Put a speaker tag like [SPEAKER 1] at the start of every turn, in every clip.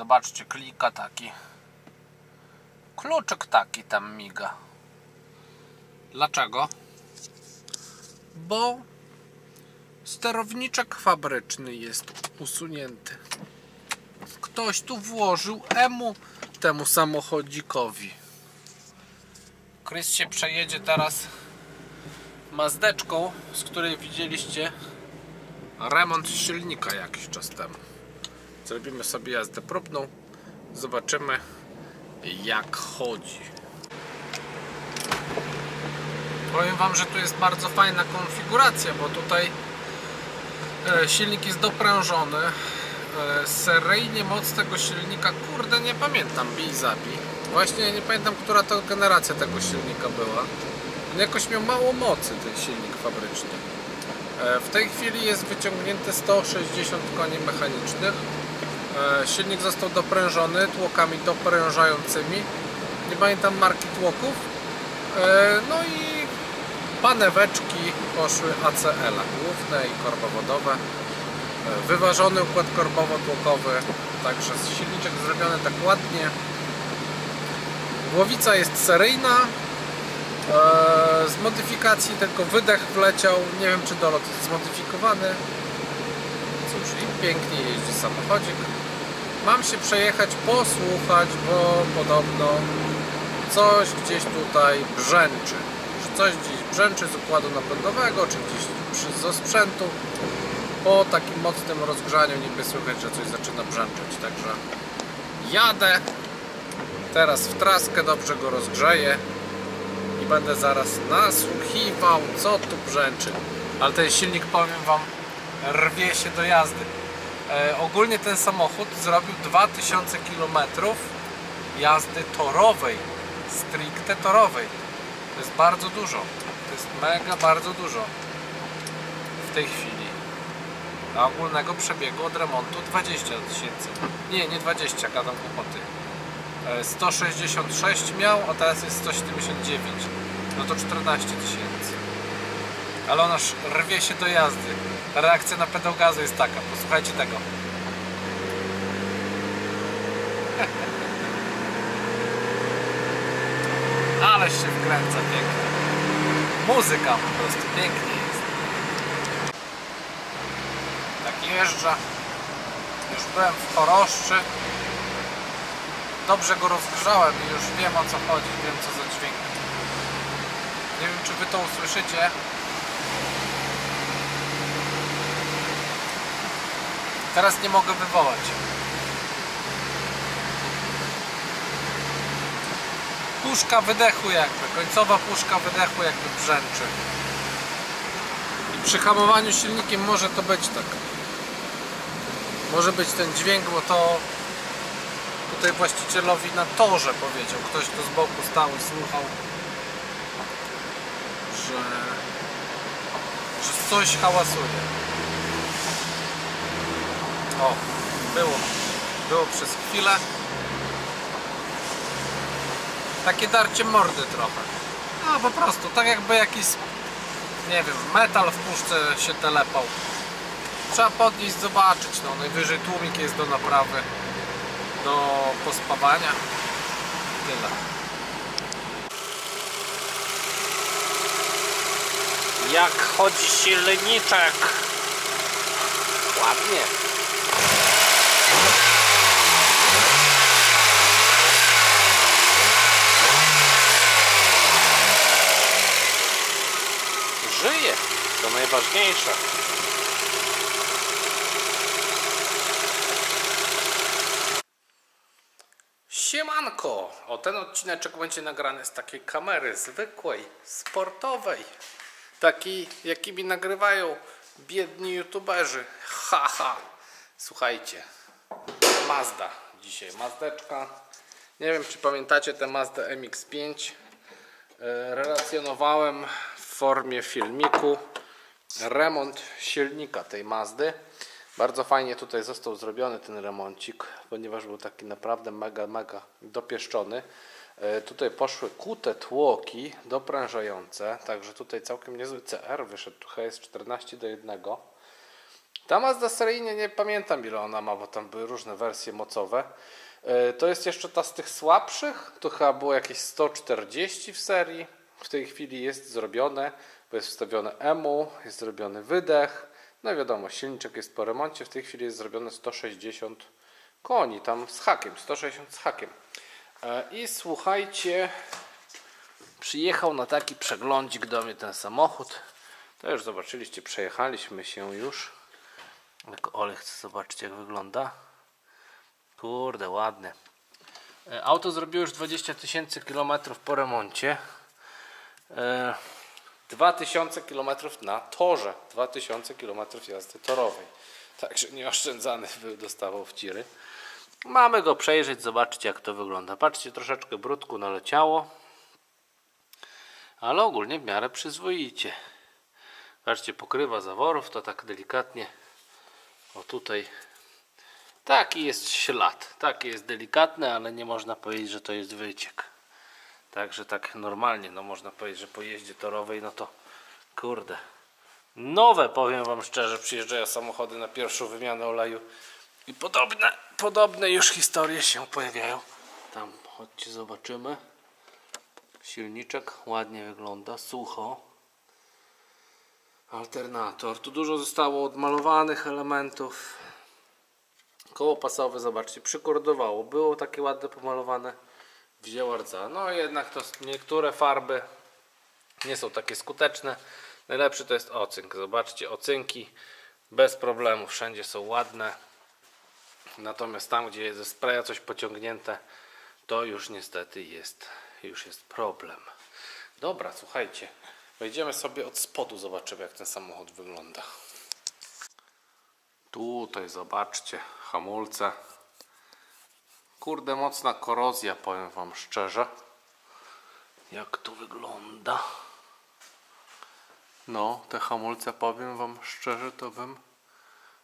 [SPEAKER 1] Zobaczcie, klika taki. Kluczyk taki tam miga. Dlaczego? Bo sterowniczek fabryczny jest usunięty. Ktoś tu włożył emu temu samochodzikowi. Chris się przejedzie teraz mazdeczką, z której widzieliście remont silnika jakiś czas temu. Zrobimy sobie jazdę próbną. Zobaczymy jak chodzi. Powiem Wam, że tu jest bardzo fajna konfiguracja, bo tutaj e, silnik jest doprężony. E, Seryjnie moc tego silnika, kurde nie pamiętam, bij. Właśnie nie pamiętam, która to generacja tego silnika była. On jakoś miał mało mocy ten silnik fabryczny. E, W tej chwili jest wyciągnięte 160 koni mechanicznych. E, Silnik został doprężony tłokami doprężającymi. Nie pamiętam marki tłoków. E, No i paneweczki poszły ACL, główne i korbowodowe. E, Wyważony układ korbowo-tłokowy, także silniczek zrobiony tak ładnie. Głowica jest seryjna. Z modyfikacji tylko wydech wleciał. Nie wiem czy dolot jest zmodyfikowany. Cóż, i pięknie jeździ samochodzik. Mam się przejechać, posłuchać, bo podobno coś gdzieś tutaj brzęczy. Że coś gdzieś brzęczy z układu napędowego, czy gdzieś przy, ze sprzętu. Po takim mocnym rozgrzaniu niby słychać, że coś zaczyna brzęczeć. Także jadę teraz w traskę, dobrze go rozgrzeję i będę zaraz nasłuchiwał, co tu brzęczy. Ale ten silnik, powiem Wam, rwie się do jazdy. E, ogólnie ten samochód zrobił 2000 km jazdy torowej, stricte torowej. To jest bardzo dużo. To jest mega bardzo dużo w tej chwili. A ogólnego przebiegu od remontu 20 tysięcy. Nie, nie 20, gadam głupoty. E, 166 miał, a teraz jest 179. No to 14 tysięcy. Ale ona rwie się do jazdy. Reakcja na pedał gazu jest taka. Posłuchajcie tego. Ale się wkręca pięknie. Muzyka po prostu pięknie jest. Tak jeżdża. Już byłem w Choroszczy. Dobrze go rozgrzałem i już wiem o co chodzi, wiem co za dźwięk. Nie wiem czy wy to usłyszycie. Teraz nie mogę wywołać. Puszka wydechu jakby, końcowa puszka wydechu jakby brzęczy. I przy hamowaniu silnikiem może to być tak. Może być ten dźwięk, bo to tutaj właścicielowi na torze powiedział. Ktoś tu z boku stał i słuchał, że, że coś hałasuje. O, było. Było przez chwilę. Takie darcie mordy trochę. No po prostu, tak jakby jakiś, nie wiem, metal w puszce się telepał. Trzeba podnieść, zobaczyć, no najwyżej tłumik jest do naprawy, do pospawania. Tyle. Jak chodzi silniczek? Ładnie. Żyje, to najważniejsze. Siemanko! O ten odcineczek będzie nagrany z takiej kamery zwykłej, sportowej. Takiej, jakimi nagrywają biedni youtuberzy. Haha! Słuchajcie, Mazda dzisiaj, Mazdeczka. Nie wiem, czy pamiętacie tę Mazdę MX-5. E, relacjonowałem w formie filmiku remont silnika tej Mazdy. Bardzo fajnie tutaj został zrobiony ten remoncik, ponieważ był taki naprawdę mega, mega dopieszczony. E, Tutaj poszły kute tłoki doprężające, także tutaj całkiem niezły CR wyszedł, tu jest 14 do 1. Ta Mazda seryjnie nie pamiętam ile ona ma, bo tam były różne wersje mocowe. E, To jest jeszcze ta z tych słabszych, to chyba było jakieś 140 w serii. W tej chwili jest zrobione, bo jest wstawione EMU, jest zrobiony wydech. No wiadomo, silniczek jest po remoncie, w tej chwili jest zrobione 160 koni, tam z hakiem, 160 z hakiem. E, I słuchajcie, przyjechał na taki przeglądzik do mnie ten samochód. To już zobaczyliście, przejechaliśmy się już. Jak Ole chce zobaczyć jak wygląda. Kurde, ładne. E, Auto zrobiło już 20 tysięcy kilometrów po remoncie. E, 2000 kilometrów na torze. 2000 kilometrów jazdy torowej. Także nieoszczędzany był, dostawał w tiry. Mamy go przejrzeć, zobaczyć jak to wygląda. Patrzcie, troszeczkę brudku naleciało. Ale ogólnie w miarę przyzwoicie. Patrzcie, pokrywa zaworów, to tak delikatnie. O tutaj. Taki jest ślad. Taki jest delikatny, ale nie można powiedzieć, że to jest wyciek. Także tak normalnie, no można powiedzieć, że po jeździe torowej, no to kurde. Nowe, powiem Wam szczerze, przyjeżdżają samochody na pierwszą wymianę oleju i podobne, podobne już historie się pojawiają. Tam, chodźcie, zobaczymy. Silniczek ładnie wygląda, sucho. Alternator. Tu dużo zostało odmalowanych elementów. Koło pasowe, zobaczcie, przykordowało. Było takie ładne pomalowane. Wzięła rdza. No jednak to niektóre farby nie są takie skuteczne. Najlepszy to jest ocynk. Zobaczcie, ocynki bez problemu. Wszędzie są ładne. Natomiast tam, gdzie jest ze spraya coś pociągnięte, to już niestety jest, już jest problem. Dobra, słuchajcie. Wejdziemy sobie od spodu, zobaczymy jak ten samochód wygląda. Tutaj zobaczcie, hamulce. Kurde, mocna korozja, powiem Wam szczerze. Jak to wygląda? No, te hamulce, powiem Wam szczerze, to bym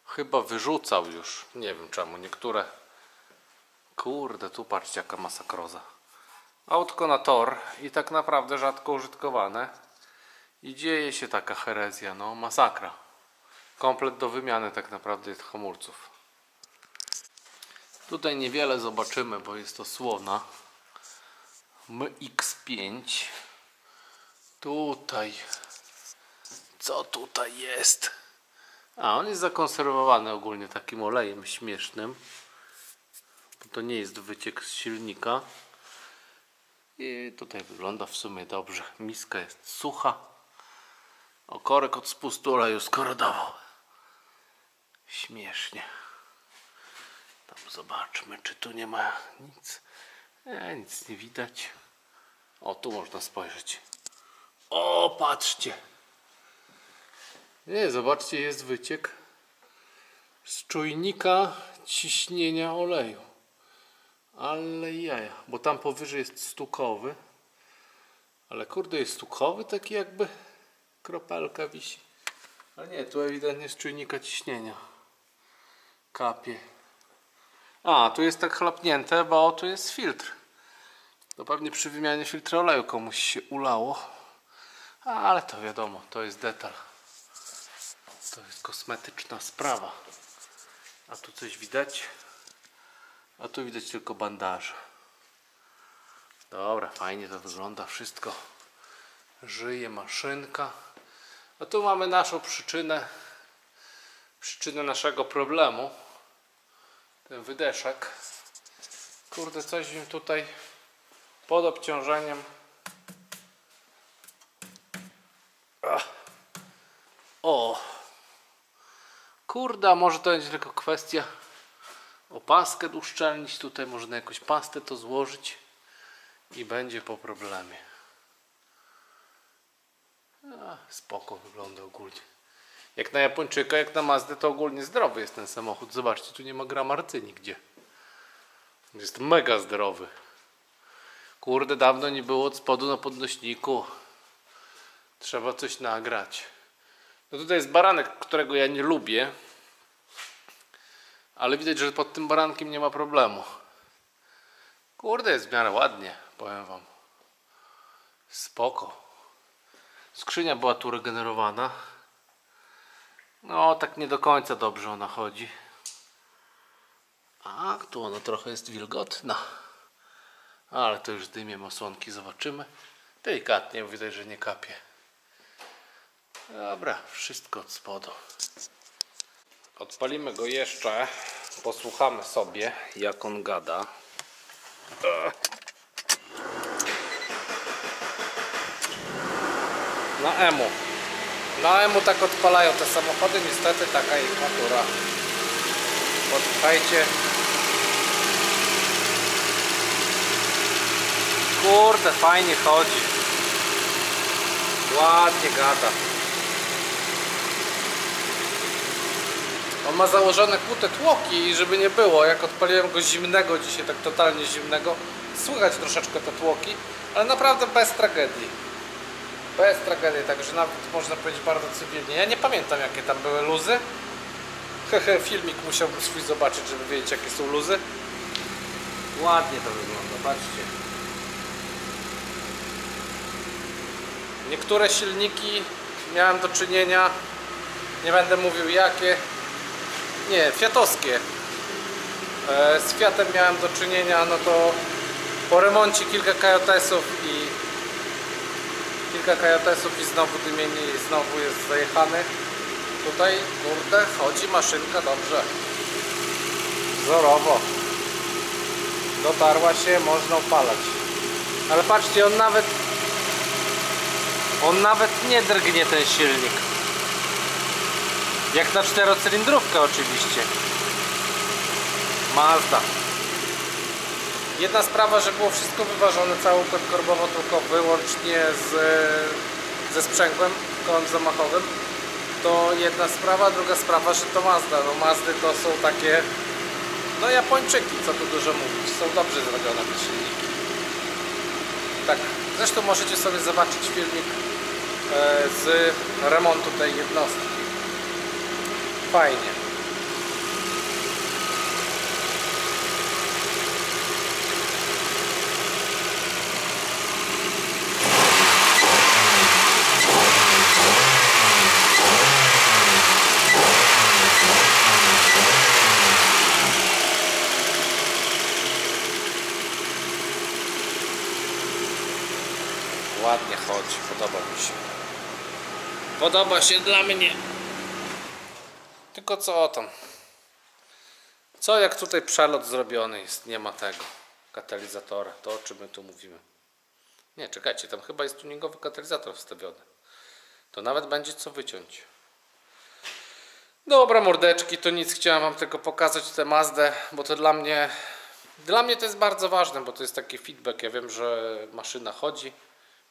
[SPEAKER 1] chyba wyrzucał już. Nie wiem czemu, niektóre. Kurde, tu patrzcie jaka masakroza. Autko na tor i tak naprawdę rzadko użytkowane. I dzieje się taka herezja, no masakra. Komplet do wymiany tak naprawdę jest hamulców. Tutaj niewiele zobaczymy, bo jest to słona. MX5. Tutaj. Co tutaj jest? A, on jest zakonserwowany ogólnie takim olejem śmiesznym. Bo to nie jest wyciek z silnika. I tutaj wygląda w sumie dobrze. Miska jest sucha. Okorek od spustu oleju skorodował. Śmiesznie. Tam zobaczmy, czy tu nie ma nic. Nie, nic nie widać. O, tu można spojrzeć. O, patrzcie. Nie, zobaczcie, jest wyciek z czujnika ciśnienia oleju. Ale jaja, bo tam powyżej jest stukowy. Ale kurde, jest stukowy, taki jakby kropelka wisi. Ale nie, tu ewidentnie z czujnika ciśnienia. Kapie. A, tu jest tak chlapnięte, bo tu jest filtr. To pewnie przy wymianie filtra oleju komuś się ulało. Ale to wiadomo, to jest detal. To jest kosmetyczna sprawa. A tu coś widać? A tu widać tylko bandaże. Dobra, fajnie to wygląda wszystko. Żyje maszynka. A tu mamy naszą przyczynę. Przyczynę naszego problemu. Ten wydeszek. Kurde, coś im tutaj pod obciążeniem. O! Kurde, a może to będzie tylko kwestia opaskę uszczelnić. Tutaj można jakąś pastę to złożyć i będzie po problemie. A, spoko wygląda ogólnie. Jak na Japończyka, jak na Mazdę, to ogólnie zdrowy jest ten samochód. Zobaczcie, tu nie ma gramarcy nigdzie. Jest mega zdrowy. Kurde, dawno nie było od spodu na podnośniku. Trzeba coś nagrać. No tutaj jest baranek, którego ja nie lubię. Ale widać, że pod tym barankiem nie ma problemu. Kurde, jest w miarę ładnie, powiem wam. Spoko. Skrzynia była tu regenerowana. No, tak nie do końca dobrze ona chodzi. A, tu ona trochę jest wilgotna. Ale to już dymie osłonki, zobaczymy. Delikatnie, bo widać, że nie kapie. Dobra, wszystko od spodu. Odpalimy go jeszcze. Posłuchamy sobie, jak on gada. Na emu. Na emu tak odpalają te samochody, niestety taka ich natura. Posłuchajcie. Kurde, fajnie chodzi. Ładnie gada. On ma założone kłute tłoki, żeby nie było. Jak odpaliłem go zimnego dzisiaj, tak totalnie zimnego, słychać troszeczkę te tłoki, ale naprawdę bez tragedii. Bez tragedii, także nawet można powiedzieć bardzo cywilnie. Ja nie pamiętam jakie tam były luzy. Hehe, filmik musiałbym swój zobaczyć, żeby wiedzieć jakie są luzy. Ładnie to wygląda, patrzcie. Niektóre silniki miałem do czynienia, nie będę mówił jakie, nie, fiatowskie. E, Z Fiatem miałem do czynienia, no to po remoncie kilka KJS-ów i kilka KJS-ów i znowu dymieni i znowu jest zajechany. Tutaj, kurde, chodzi maszynka dobrze. Wzorowo. Dotarła się, można opalać. Ale patrzcie, on nawet on nawet nie drgnie ten silnik. Jak na czterocylindrówkę oczywiście. Mazda. Jedna sprawa, że było wszystko wyważone, cały układ korbowo-tłokowy, łącznie z, ze sprzęgłem, kołem zamachowym. To jedna sprawa, druga sprawa, że to Mazda. No Mazdy to są takie, no Japończyki, co tu dużo mówić. Są dobrze zrobione te silniki. Tak, zresztą możecie sobie zobaczyć filmik e, z remontu tej jednostki. Fajnie. Ładnie chodzi, podoba mi się. Podoba się dla mnie. Tylko co o tam? Co jak tutaj przelot zrobiony jest? Nie ma tego katalizatora. To o czym my tu mówimy? Nie, czekajcie, tam chyba jest tuningowy katalizator wstawiony. To nawet będzie co wyciąć. Dobra mordeczki, to nic chciałem wam tylko pokazać tę Mazdę, bo to dla mnie dla mnie to jest bardzo ważne, bo to jest taki feedback. Ja wiem, że maszyna chodzi.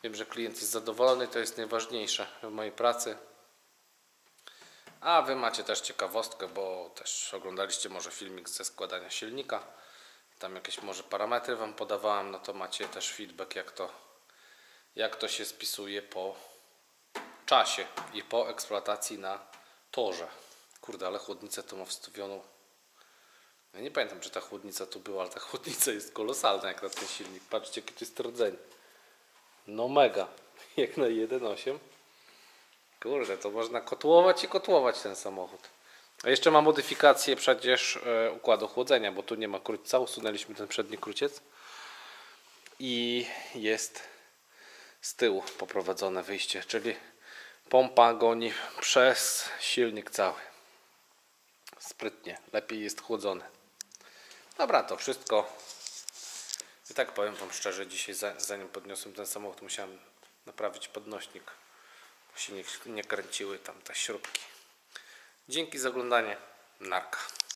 [SPEAKER 1] Wiem, że klient jest zadowolony, to jest najważniejsze w mojej pracy. A Wy macie też ciekawostkę, bo też oglądaliście może filmik ze składania silnika. Tam jakieś może parametry Wam podawałem, no to macie też feedback jak to, jak to się spisuje po czasie i po eksploatacji na torze. Kurde, ale chłodnicę to ma wstawioną. Ja nie pamiętam, czy ta chłodnica tu była, ale ta chłodnica jest kolosalna jak na ten silnik. Patrzcie, jaki to jest rdzeń. No mega, jak na 1.8. Kurde, to można kotłować i kotłować ten samochód. A jeszcze ma modyfikację przecież e, układu chłodzenia, bo tu nie ma krótca, usunęliśmy ten przedni króciec. I jest z tyłu poprowadzone wyjście, czyli pompa goni przez silnik cały. Sprytnie, lepiej jest chłodzony. Dobra, to wszystko. I tak powiem Wam szczerze, dzisiaj za- zanim podniosłem ten samochód, musiałem naprawić podnośnik, bo się nie, nie kręciły tam te śrubki. Dzięki za oglądanie. Narka.